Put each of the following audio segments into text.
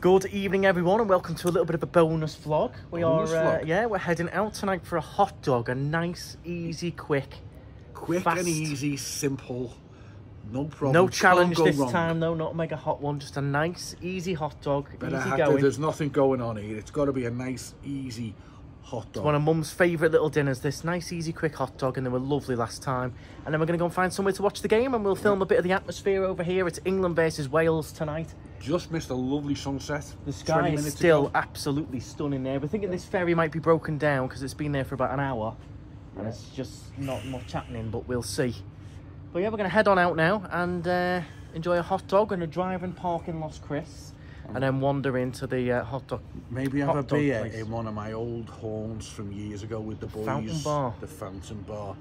Good evening, everyone, and welcome to a little bit of a bonus vlog. We Bonus are, uh, yeah, we're heading out tonight for a hot dog, a nice, easy, quick, Quick Fast. and easy, simple, no problem. no challenge this wrong. time, though, not a mega hot one, just a nice, easy hot dog, But easy have to, going. there's nothing going on here. It's got to be a nice, easy hot dog. It's One of Mum's favourite little dinners, this nice, easy, quick hot dog, and they were lovely last time. And then we're going to go and find somewhere to watch the game, and we'll film a bit of the atmosphere over here. It's England versus Wales tonight. Just missed a lovely sunset. The sky is still ago. absolutely stunning there. We're thinking this ferry might be broken down because it's been there for about an hour. And it's just not much happening, but we'll see. But yeah, we're going to head on out now and uh, enjoy a hot dog and a drive and park in Los Chris. And then wander into the uh, hot dog. Maybe have a beer place. in one of my old haunts from years ago with the boys. Fountain Bar. The fountain bar.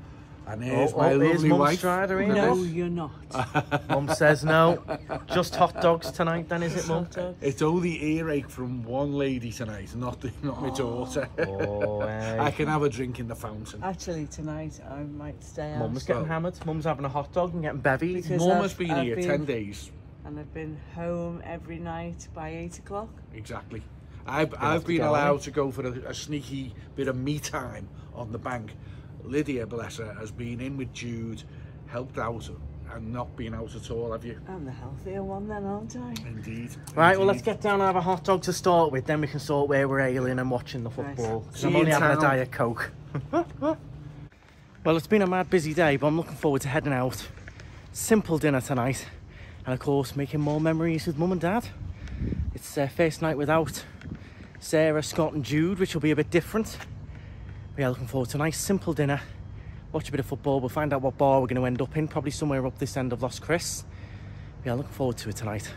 And here's Oh, my oh, lovely Mum wife. Strider in Look at there. No, this. you're not. Mum says no. Just hot dogs tonight, then, is it, Mum? It's only earache from one lady tonight, not the, not my daughter. Oh, I can have a drink in the fountain. Actually, tonight I might stay out. Mum's getting So- hammered. Mum's having a hot dog and getting bevies. Mum has been I've here been- 10 days. And I've been home every night by 8 o'clock. Exactly. I've, I've been go, allowed eh? to go for a, a sneaky bit of me time on the bank. Lydia, bless her, has been in with Jude, helped out, and not been out at all, have you? I'm the healthier one then, aren't I? Indeed. Right, well, let's get down and have a hot dog to start with, then we can sort where we're ailing and watching the football. 'cause See I'm only in having a. Diet Coke. well, it's been a mad busy day, but I'm looking forward to heading out. Simple dinner tonight, and of course, making more memories with Mum and Dad. It's their first night without Sarah, Scott, and Jude, which will be a bit different. We are looking forward to a nice, simple dinner. Watch a bit of football. We'll find out what bar we're going to end up in, probably somewhere up this end of Los Chris. We are looking forward to it tonight.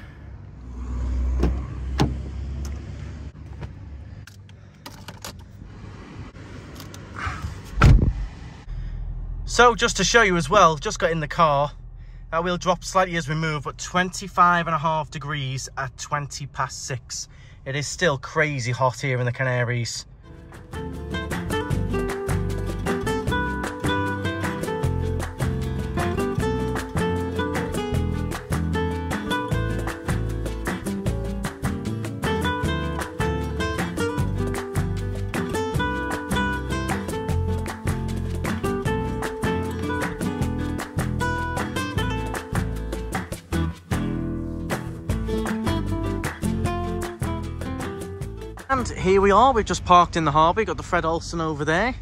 So just to show you as well, just got in the car. That will drop slightly as we move, but 25 and a half degrees at 20 past six. It is still crazy hot here in the Canaries. And here we are, we've just parked in the harbour, got the Fred Olsen over there.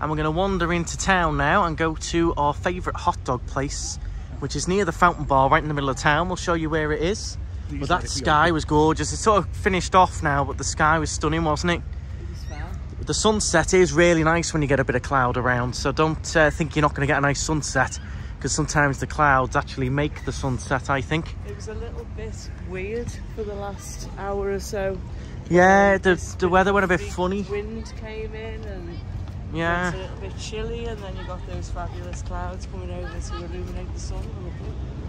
And we're going to wander into town now and go to our favourite hot dog place, which is near the Fountain Bar, right in the middle of town. We'll show you where it is. Please But that sky was gorgeous. It's sort of finished off now, but the sky was stunning, wasn't it? It was. The sunset is really nice when you get a bit of cloud around, so don't uh, think you're not going to get a nice sunset, because sometimes the clouds actually make the sunset, I think. It was a little bit weird for the last hour or so. Yeah, the, the weather went a bit funny. Wind came in and Yeah. it's a little bit chilly, and then you got those fabulous clouds coming over to illuminate the sun.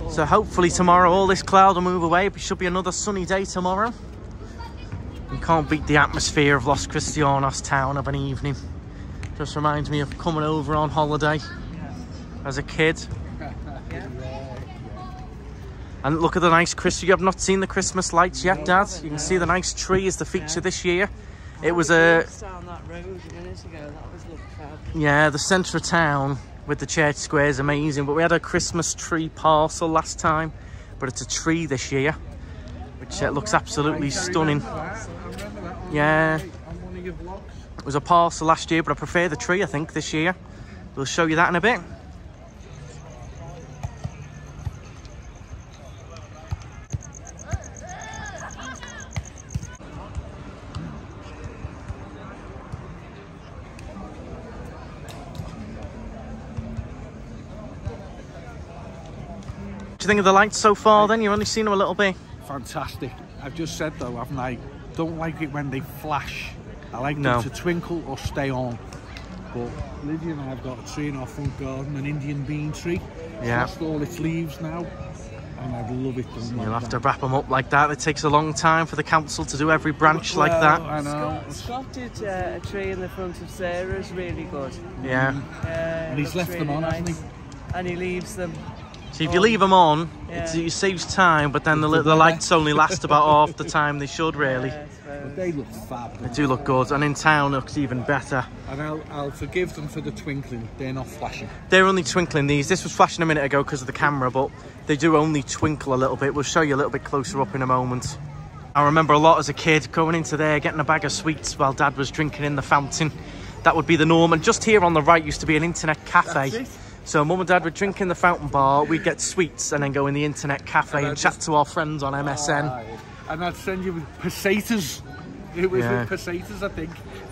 So hopefully tomorrow all this cloud will move away. It should be another sunny day tomorrow. You can't beat the atmosphere of Los Cristianos town of an evening. Just reminds me of coming over on holiday as a kid. And look at the nice Christmas. You have not seen the Christmas lights yet, Dad. You can see the nice tree is the feature this year. It was a. Yeah, the centre of town with the church square is amazing. But we had a Christmas tree parcel last time, but it's a tree this year, which uh, looks absolutely stunning. Yeah, it was a parcel last year, but I prefer the tree, I think, this year. We'll show you that in a bit. Think of the lights so far then? You've only seen them a little bit. Fantastic. I've just said though, haven't I? Don't like it when they flash. I like No. them to twinkle or stay on. But Lydia and I have got a tree in our front garden, an Indian bean tree. It's Yeah. lost all its leaves now. And I'd love it done You'll have that. to wrap them up like that. It takes a long time for the council to do every branch like that. I know. Scott, Scott did uh, a tree in the front of Sarah's really good. Yeah. Uh, And he's looks left them on, hasn't he? And he leaves them See, if you leave them on, Yeah. it saves time, but then the, the lights only last about half the time they should, really. Yeah, I. But they look fab. They do look good, and in town it looks even better. And I'll, I'll forgive them for the twinkling. They're not flashing. They're only twinkling these. This was flashing a minute ago because of the camera, but they do only twinkle a little bit. We'll show you a little bit closer up in a moment. I remember a lot as a kid going into there, getting a bag of sweets while dad was drinking in the fountain. That would be the norm. And just here on the right used to be an internet cafe. So mum and dad would drink in the fountain bar, we'd get sweets and then go in the internet cafe And and chat just- to our friends on MSN. Aye. And I'd send you with pesetas. It was Yeah. with pesetas, I think.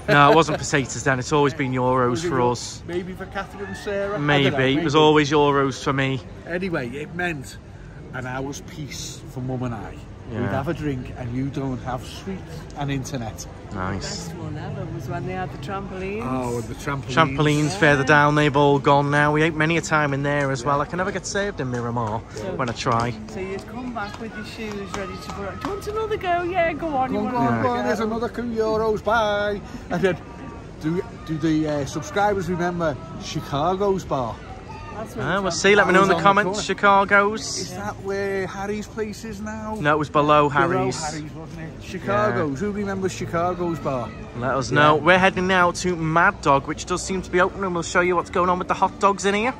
No, it wasn't pesetas then. It's always been euros for us. Maybe for Catherine and Sarah. I don't Maybe. It was maybe. always euros for me. Anyway, it meant an hour's peace for mum and I. We'd have a drink and you don't have sweets and internet. Nice. The best one ever was when they had the trampolines. Oh, the trampolines. Trampolines further down, they've all gone now. We ate many a time in there as well. I can never get saved in Miramar when I try. So you'd come back with your shoes ready to put on. Do you want another go? Yeah, go on. Go on, go on, go on, there's another two euros, bye. And then, do, do the uh, subscribers remember Chicago's bar? That's what Ah, we'll see. Let me know in the That was on the comments. Chicago's. Is that where Harry's place is now? No, it was below Below Harry's. Harry's, wasn't it? Chicago's. Who remembers Chicago's bar? Let us know. We're heading now to Mad Dog, which does seem to be open, and we'll show you what's going on with the hot dogs in here.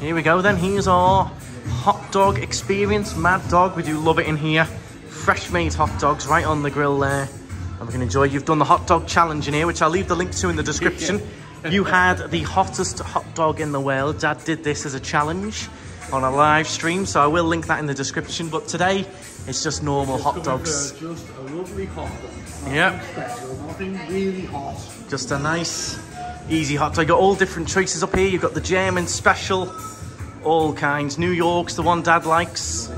Here we go then. Here's our hot dog experience. Mad Dog. We do love it in here. Fresh made hot dogs right on the grill there. And we can enjoy. You've done the hot dog challenge in here, which I'll leave the link to in the description. you had the hottest hot dog in the world. Dad did this as a challenge on a live stream, so I will link that in the description. But today, it's just normal hot uh, dogs. Just a lovely hot dog. Yeah. Special, nothing really hot. Just a nice, easy hot dog. Got all different choices up here. You've got the German special, all kinds. New York's the one Dad likes.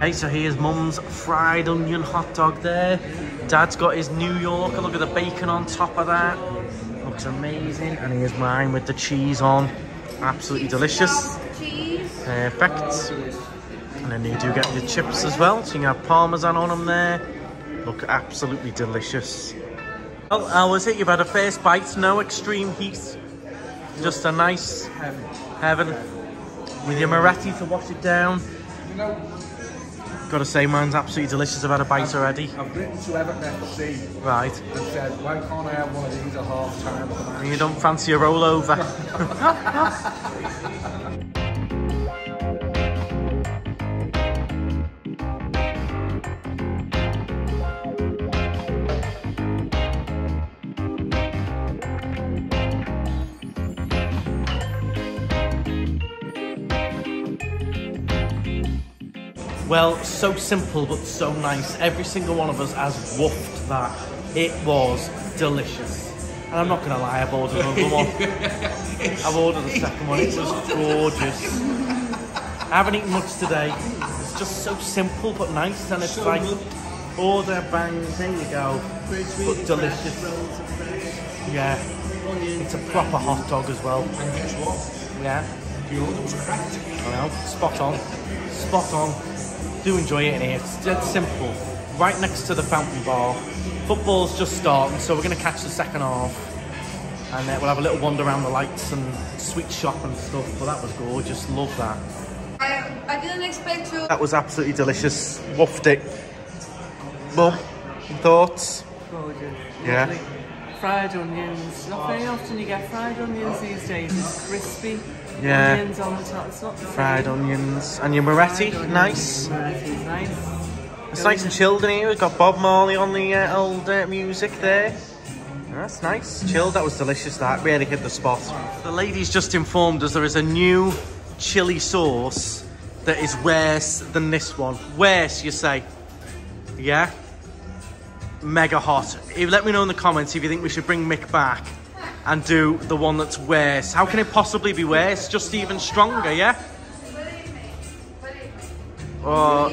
Hey, so here's Mum's fried onion hot dog there. Dad's got his New Yorker. Look at the bacon on top of that. Looks amazing. And here's mine with the cheese on. Absolutely delicious. Perfect. And then you do get your chips as well. So you can have parmesan on them there. Look absolutely delicious. Well, how was it? You've had a first bite, no extreme heat. Just a nice heaven. With your Moretti to wash it down. Gotta say, mine's absolutely delicious. I've had a bite already. I've written to Everton FC Right. and said, why can't I have one of these at half time? You don't fancy a rollover? Well, so simple but so nice. Every single one of us has woofed that. It was delicious. And I'm not gonna lie, I've ordered another one. I've ordered a second one. It was gorgeous. I haven't eaten much today. It's just so simple but nice, and it's like all order bang. There you go. But delicious. Yeah. It's a proper hot dog as well. And guess what? Yeah. The order was correct. I know. Spot on. Spot on. Do enjoy it in here. It's dead simple. Right next to the fountain bar. Football's just starting, so we're going to catch the second half. And uh, we'll have a little wander around the lights and sweet shop and stuff. But that was gorgeous. Love that. I, I didn't expect to. That was absolutely delicious. Woofed it. Mum, thoughts? Gorgeous. Yeah. Lovely. Fried onions. Not very often you get fried onions these days. It's crispy. Yeah. Onions on the top. It's not the Fried same. onions. And your Moretti, Fried onions. nice. Moretti's nice. It's nice and chilled in here. We've got Bob Marley on the uh, old uh, music there. That's nice. Chilled. That was delicious. That really hit the spot. The ladies just informed us there is a new chili sauce that is worse than this one. Worse, you say? Yeah. Mega hot. If, let me know in the comments if you think we should bring Mick back and do the one that's worse. How can it possibly be worse? Just even stronger, yeah? Or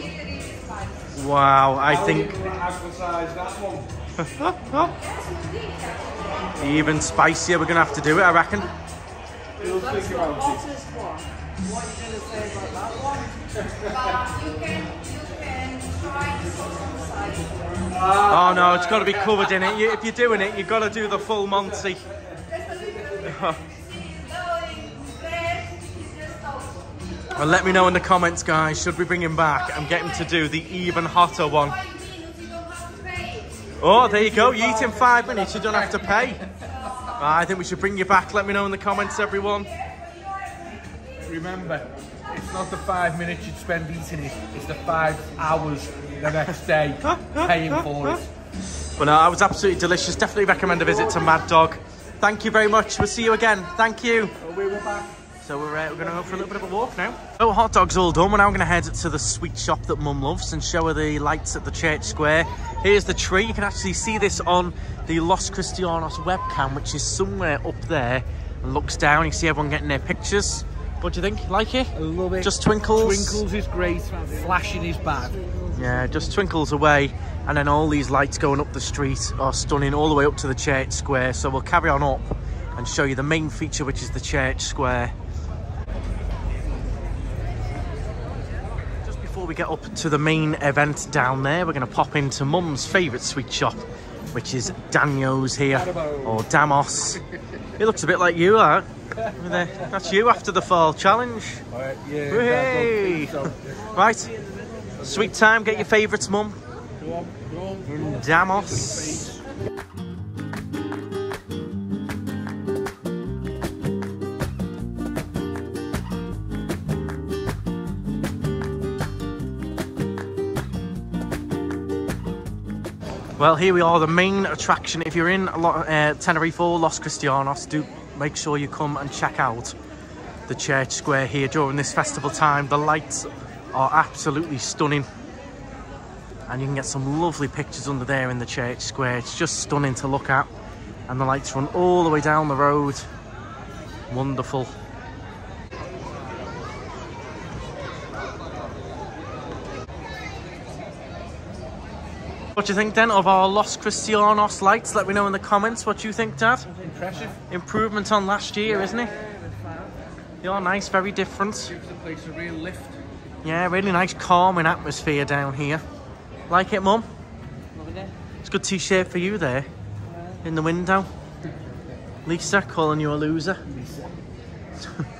Wow, I think advertise that one. even spicier. We're gonna have to do it, I reckon. We'll think about it. Hottest one. What are you going to say about that one? Oh no, it's got to be covered in it. You, if you're doing it, you've got to do the full Monty. Well, let me know in the comments, guys. Should we bring him back and get him to do the even hotter one? Oh, there you go. You eat in five minutes, you don't have to pay. I think we should bring you back. Let me know in the comments, everyone. Remember, not the five minutes you'd spend eating it, it's the five hours the next day paying for it. But no, that was absolutely delicious. Definitely recommend a visit to Mad Dog. Thank you very much. We'll see you again. Thank you. we were back. So we're, uh, we're going to go for a little bit of a walk now. So hot dog's all done. We're now going to head to the sweet shop that Mum loves and show her the lights at the church square. Here's the tree. You can actually see this on the Los Cristianos webcam, which is somewhere up there and looks down. You see everyone getting their pictures. What do you think? Like it? I love it. Just twinkles? Twinkles is great, flashing is bad. Yeah, just twinkles away. And then all these lights going up the street are stunning all the way up to the church square. So we'll carry on up and show you the main feature, which is the church square. Just before we get up to the main event down there, we're going to pop into Mum's favourite sweet shop, which is Daniel's here, or Damos. It looks a bit like you, that. That's you after the fall challenge. Alright, yeah. Right, sweet time, get your favourites, Mum. Go on, go on. In Damos. Well, here we are, the main attraction. If you're in uh, Tenerife or Los Cristianos, do make sure you come and check out the church square here during this festival time. The lights are absolutely stunning and you can get some lovely pictures under there in the church square. It's just stunning to look at, and the lights run all the way down the road. Wonderful. What do you think then of our Los Cristianos lights? Let me know in the comments what you think, Dad. Impressive. Improvement on last year, isn't it? They are nice, very different. Gives the place a real lift. Yeah, really nice, calming atmosphere down here. Like it, Mum? Loving it. It's a good t-shirt for you there in the window. Lisa calling you a loser.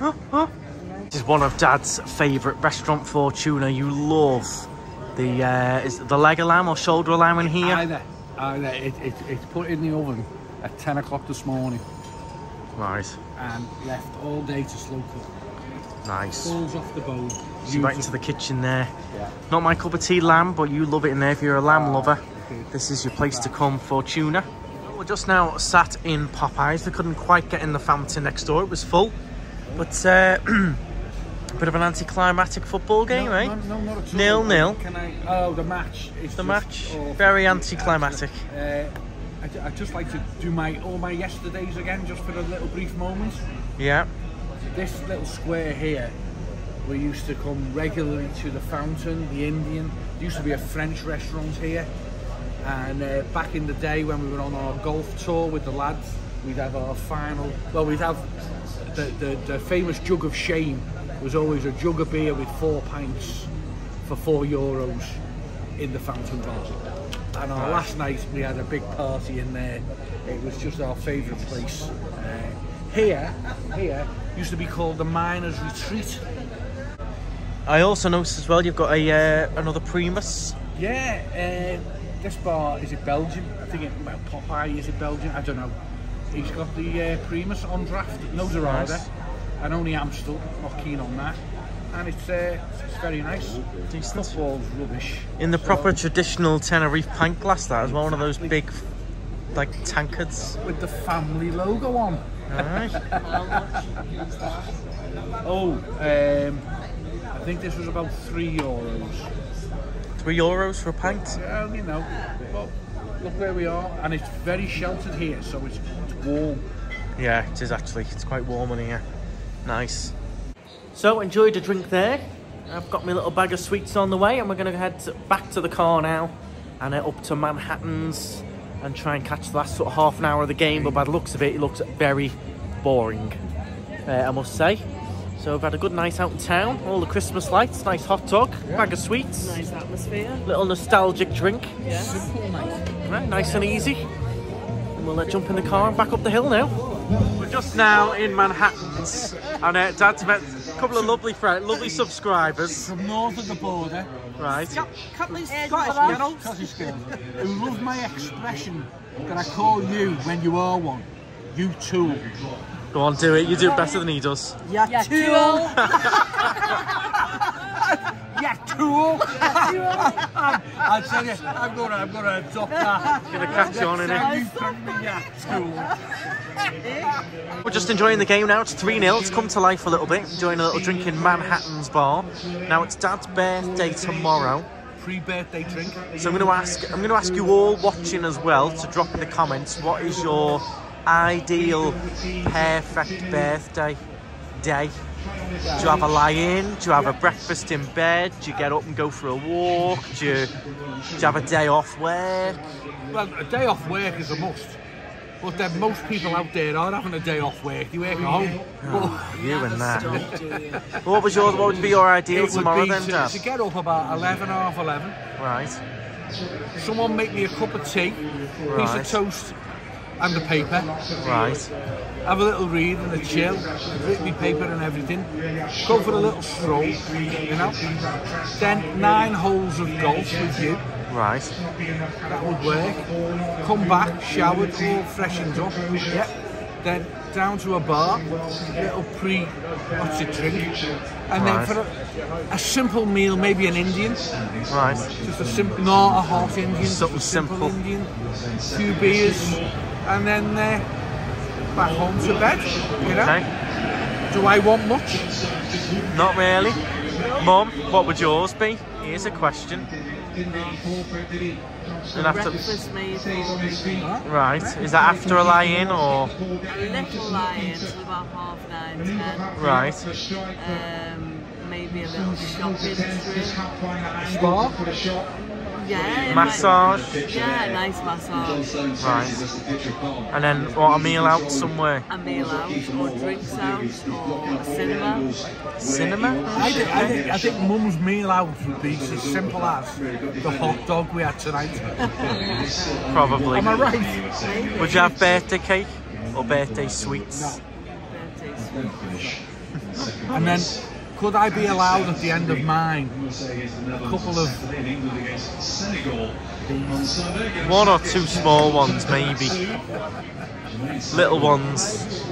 this is one of Dad's favourite restaurant for tuna. You love the uh, is the leg of lamb or shoulder of lamb in here. Either, either it, it, it's put in the oven at 10 o'clock this morning Nice. and left all day to slow cook. nice. Falls off the bone. See right into the kitchen there. Yeah. Not my cup of tea lamb, but you love it in there if you're a lamb lover. This is your place to come for tuna. We're just now sat in Popeyes. We couldn't quite get in the fountain next door. It was full. But uh, bit of an anticlimactic football game, no, eh? No, no, not at all. Nil, nil. Can I? Oh, the match. It's The match, awful. very anticlimactic. Uh, I'd, I'd just like to do my all my yesterdays again, just for a little brief moment. Yeah. This little square here, we used to come regularly to the fountain, the Indian. There used to be a French restaurant here. And uh, back in the day when we were on our golf tour with the lads, we'd have our final, well, we'd have the, the, the famous jug of shame was always a jug of beer with four pints for four euros in the fountain bar. And our last night we had a big party in there. It was just our favourite place. Uh, here, here used to be called the Miners Retreat. I also noticed as well you've got a uh, another Primus. Yeah, uh, this bar is it Belgian? I think it, well, Popeye is it Belgian? I don't know. He's got the uh, Primus on draft, no Dorada, Nice. And only Amstel. Not keen on that. And it's uh, it's very nice. Decent. Football's rubbish. In the proper traditional Tenerife pint glass, that as well, one of those big, like tankards. with the family logo on. Alright. Oh, um, I think this was about three euros. Three euros for a pint. Well, you know, but look where we are, and it's very sheltered here, so it's, it's warm. Yeah, it is actually. It's quite warm in here. Nice. So enjoyed a drink there. I've got my little bag of sweets on the way, and we're going to head back to the car now and uh, up to Manhattan's and try and catch the last sort of half an hour of the game. But by the looks of it, it looks very boring, uh, I must say. So we've had a good night out in town, all the Christmas lights, nice hot dog, bag of sweets, Nice atmosphere. little nostalgic drink, Yes. right, nice and easy. And we'll uh, jump in the car and back up the hill now. We're just now in Manhattan, and uh, Dad's met a couple of lovely friends, lovely subscribers, From north of the border, right? Scottish girls, Scottish girls, who love my expression that I call you when you are one. You tool. Go on, do it. You do it better than he does. Yeah, tool. Yeah, tool. I tell you, I'm gonna, I'm gonna adopt that. Gonna catch on in it. you from me, yeah, tool. We're just enjoying the game now. It's 3 0. It's come to life a little bit. Enjoying a little drink in Manhattan's bar. Now it's Dad's birthday tomorrow. Pre-birthday drink. So I'm going to ask. I'm going to ask you all watching as well to drop in the comments. What is your ideal, perfect birthday day? Do you have a lie-in? Do you have a breakfast in bed? Do you get up and go for a walk? Do you, do you have a day off work? Well, a day off work is a must. But then most people out there are having a day off work. You work at home. But You and that. What was your? What would be your ideal tomorrow then, to, Dad? to get up about 11, half 11. Right. Someone make me a cup of tea, piece of toast and the paper. Right. Have a little read and a chill, read me paper and everything. Go for a little stroll, you know. Then nine holes of golf with you. Right. That would work. Come back, showered, all freshened up. Yep. Then down to a bar, little pre what's it drink. And Right. then for a, a simple meal, maybe an Indian. Right. Just a simple, not a hot Indian, just Something a simple, simple. Indian. Few beers, and then uh, back home to bed. You know. Okay. Do I want much? Not really. Mum, what would yours be? Here's a question. And after, Breakfast maybe. right, is that after a lie-in or A little lie-in till about half nine, ten. right? Um, maybe a little shopping trip. Spa? Yeah. Massage, might- yeah, nice massage. right? And then what a meal out somewhere? A meal out, or drinks out, or a cinema. Cinema? I think, I think, I think Mum's meal out would be as simple as the hot dog we had tonight. Probably. Am I right? Would you have birthday cake or birthday sweets? Birthday sweet. And then, could I be allowed at the end of mine a couple of One or two small ones, maybe. Little ones.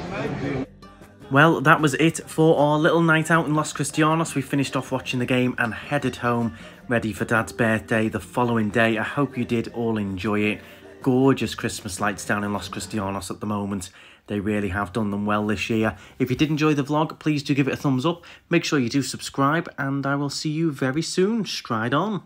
Well, that was it for our little night out in Los Cristianos. We finished off watching the game and headed home, ready for Dad's birthday the following day. I hope you did all enjoy it. Gorgeous Christmas lights down in Los Cristianos at the moment. They really have done them well this year. If you did enjoy the vlog, please do give it a thumbs up. Make sure you do subscribe, and I will see you very soon. Stride on.